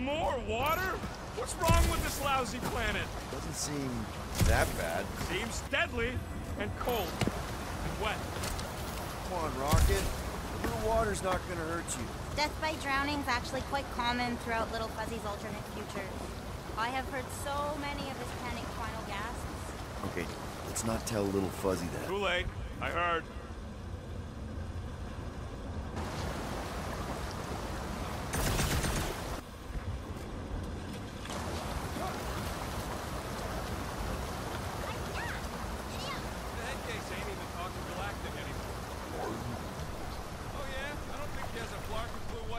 More water? What's wrong with this lousy planet? Doesn't seem that bad. Seems deadly and cold and wet. Come on, Rocket. The blue water's not gonna hurt you. Death by drowning is actually quite common throughout Little Fuzzy's alternate futures. I have heard so many of his panic final gasps. Okay, let's not tell little Fuzzy that. Too late. I heard.